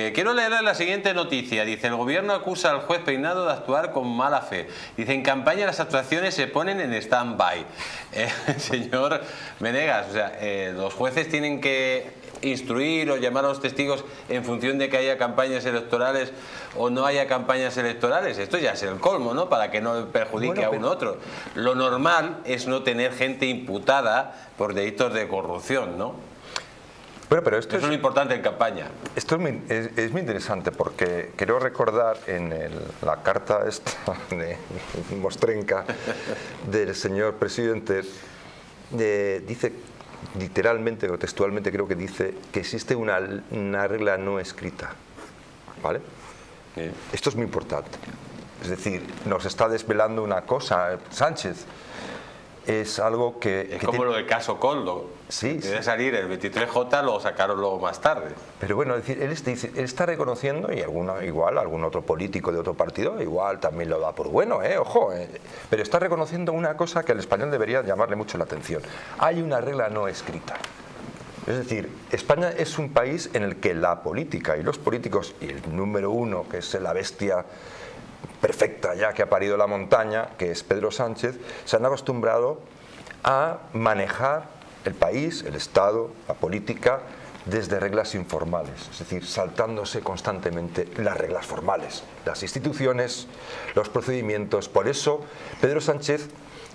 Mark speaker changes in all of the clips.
Speaker 1: Eh, quiero leerle la siguiente noticia. Dice, el gobierno acusa al juez Peinado de actuar con mala fe. Dice, en campaña las actuaciones se ponen en stand-by. Eh, señor Menegas, o sea, eh, los jueces tienen que instruir o llamar a los testigos en función de que haya campañas electorales o no haya campañas electorales. Esto ya es el colmo, ¿no? Para que no perjudique a un otro. Lo normal es no tener gente imputada por delitos de corrupción, ¿no?
Speaker 2: Bueno, pero esto
Speaker 1: es, lo importante en campaña.
Speaker 2: Esto es muy, es, muy interesante porque quiero recordar en la carta esta de Mostrenca del señor presidente, eh, dice literalmente o textualmente creo que dice que existe una, regla no escrita. ¿Vale? Esto es muy importante. Es decir, nos está desvelando una cosa Sánchez es algo que...
Speaker 1: Es como lo del caso Coldo. Sí. Debe salir el 23J, lo sacaron luego más tarde.
Speaker 2: Pero bueno, decir, él, está reconociendo, y alguno, igual algún otro político de otro partido, igual también lo da por bueno, ¿eh? ojo, eh. pero está reconociendo una cosa que al español debería llamarle mucho la atención. Hay una regla no escrita. Es decir, España es un país en el que la política y los políticos, y el número uno, que es la bestia perfecta ya que ha parido la montaña, que es Pedro Sánchez, se han acostumbrado a manejar el país, el Estado, la política, desde reglas informales, es decir, saltándose constantemente las reglas formales, las instituciones, los procedimientos. Por eso, Pedro Sánchez,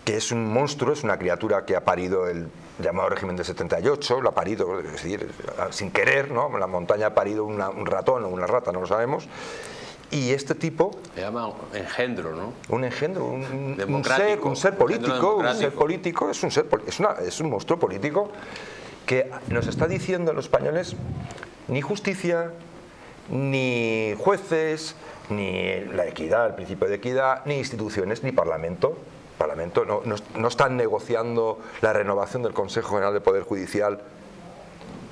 Speaker 2: que es un monstruo, es una criatura que ha parido el llamado régimen de 78, lo ha parido, es decir, sin querer, ¿no? la montaña ha parido un ratón o una rata, no lo sabemos, y este tipo...
Speaker 1: Se llama engendro, ¿no?
Speaker 2: Un engendro, un, ser, un ser político, un ser político, es un, ser, es, una, es un monstruo político que nos está diciendo a los españoles ni justicia, ni jueces, ni la equidad, el principio de equidad, ni instituciones, ni parlamento. Parlamento no, no, no están negociando la renovación del Consejo General de Poder Judicial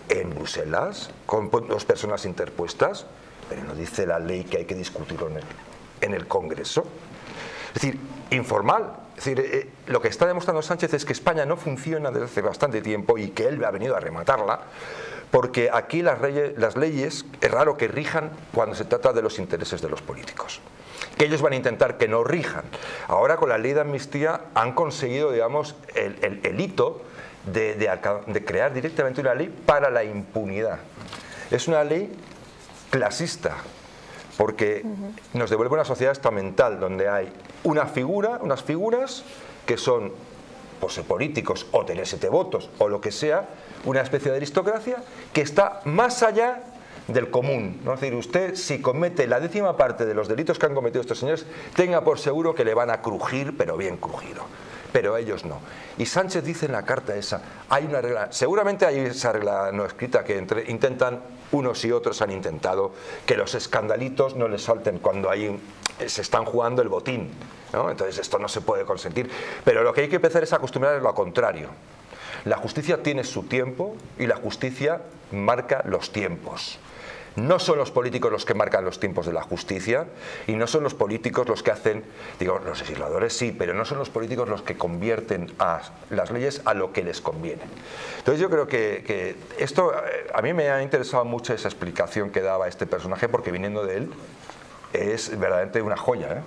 Speaker 2: en Bruselas, con dos personas interpuestas no dice la ley que hay que discutirlo en el, Congreso. Es decir, informal. Es decir, eh, lo que está demostrando Sánchez es que España no funciona desde hace bastante tiempo y que él ha venido a rematarla, porque aquí las, leyes es raro que rijan cuando se trata de los intereses de los políticos que ellos van a intentar que no rijan. Ahora con la ley de amnistía han conseguido, digamos, el, hito de, crear directamente una ley para la impunidad. Es una ley clasista, porque nos devuelve una sociedad estamental donde hay una figura, unas figuras que son pues, políticos o tener siete votos o lo que sea, una especie de aristocracia que está más allá del común. ¿no? Es decir, usted si comete la décima parte de los delitos que han cometido estos señores, tenga por seguro que le van a crujir, pero bien crujido pero ellos no. Y Sánchez dice en la carta esa, hay una regla, seguramente hay esa regla no escrita que entre, intentan, unos y otros han intentado que los escandalitos no les salten cuando hay, se están jugando el botín. Entonces esto no se puede consentir. Pero lo que hay que empezar es acostumbrar a lo contrario. La justicia tiene su tiempo y la justicia marca los tiempos. No son los políticos los que marcan los tiempos de la justicia y no son los políticos los que hacen, digo, los legisladores sí, pero no son los políticos los que convierten las leyes a lo que les conviene. Entonces yo creo que, esto, eh, a mí me ha interesado mucho esa explicación que daba este personaje porque viniendo de él es verdaderamente una joya. ¿eh?